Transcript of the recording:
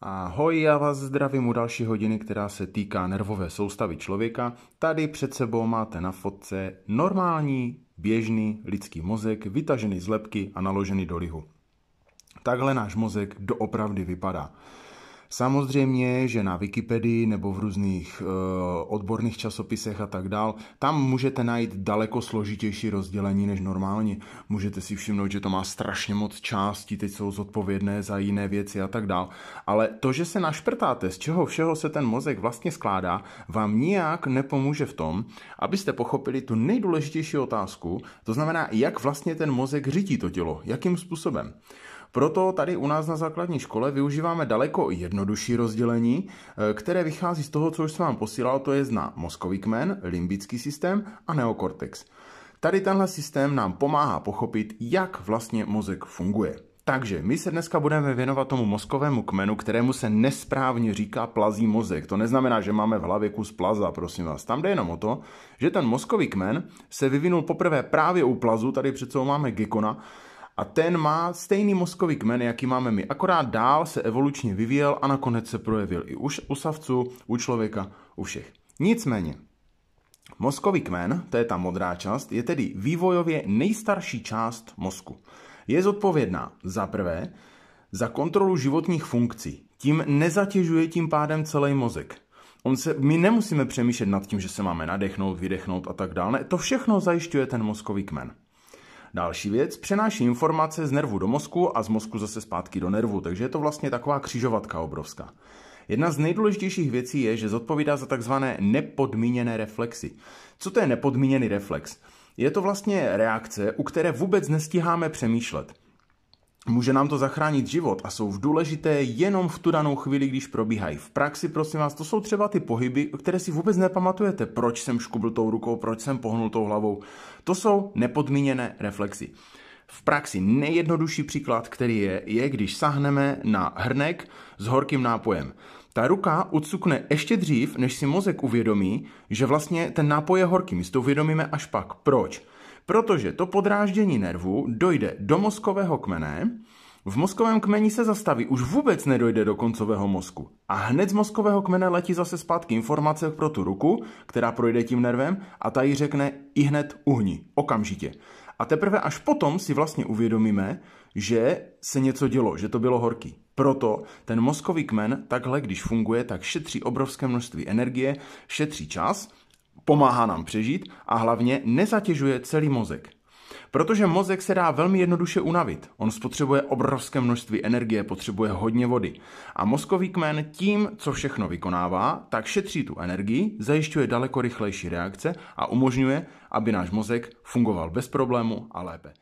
Ahoj, já vás zdravím u další hodiny, která se týká nervové soustavy člověka. Tady před sebou máte na fotce normální, běžný lidský mozek, vytažený z lepky a naložený do lihu. Takhle náš mozek doopravdy vypadá. Samozřejmě, že na Wikipedii nebo v různých e, odborných časopisech a tak dál, tam můžete najít daleko složitější rozdělení než normálně. Můžete si všimnout, že to má strašně moc částí, teď jsou zodpovědné za jiné věci a tak dál. Ale to, že se našprtáte, z čeho všeho se ten mozek vlastně skládá, vám nijak nepomůže v tom, abyste pochopili tu nejdůležitější otázku, to znamená, jak vlastně ten mozek řídí to tělo, jakým způsobem. Proto tady u nás na základní škole využíváme daleko jednodušší rozdělení, eh, které vychází z toho, co už jsem vám posílal, to je na mozkový kmen, limbický systém a neokortex. Tady tenhle systém nám pomáhá pochopit, jak vlastně mozek funguje. Takže my se dneska budeme věnovat tomu mozkovému kmenu, kterému se nesprávně říká plazí mozek. To neznamená, že máme v hlavě kus plaza, prosím vás. Tam jde jenom o to, že ten mozkový kmen se vyvinul poprvé právě u plazu, tady před máme gekona, a ten má stejný mozkový kmen, jaký máme my, akorát dál se evolučně vyvíjel a nakonec se projevil i u, u savců, u člověka, u všech. Nicméně, mozkový kmen, to je ta modrá část, je tedy vývojově nejstarší část mozku. Je zodpovědná za prvé za kontrolu životních funkcí. Tím nezatěžuje tím pádem celý mozek. On se, my nemusíme přemýšlet nad tím, že se máme nadechnout, vydechnout a tak dále. To všechno zajišťuje ten mozkový kmen. Další věc, přenáší informace z nervu do mozku a z mozku zase zpátky do nervu, takže je to vlastně taková křižovatka obrovská. Jedna z nejdůležitějších věcí je, že zodpovídá za takzvané nepodmíněné reflexy. Co to je nepodmíněný reflex? Je to vlastně reakce, u které vůbec nestíháme přemýšlet. Může nám to zachránit život a jsou v důležité jenom v tu danou chvíli, když probíhají. V praxi, prosím vás, to jsou třeba ty pohyby, které si vůbec nepamatujete. Proč jsem škubl tou rukou, proč jsem pohnul tou hlavou. To jsou nepodmíněné reflexy. V praxi nejjednodušší příklad, který je, je, když sahneme na hrnek s horkým nápojem. Ta ruka ucukne ještě dřív, než si mozek uvědomí, že vlastně ten nápoj je horký. My si to uvědomíme až pak. Proč? Protože to podráždění nervu dojde do mozkového kmene, v mozkovém kmeni se zastaví, už vůbec nedojde do koncového mozku. A hned z mozkového kmene letí zase zpátky informace pro tu ruku, která projde tím nervem a ta jí řekne i hned uhni, okamžitě. A teprve až potom si vlastně uvědomíme, že se něco dělo, že to bylo horký. Proto ten mozkový kmen takhle, když funguje, tak šetří obrovské množství energie, šetří čas pomáhá nám přežít a hlavně nezatěžuje celý mozek. Protože mozek se dá velmi jednoduše unavit. On spotřebuje obrovské množství energie, potřebuje hodně vody. A mozkový kmen tím, co všechno vykonává, tak šetří tu energii, zajišťuje daleko rychlejší reakce a umožňuje, aby náš mozek fungoval bez problému a lépe.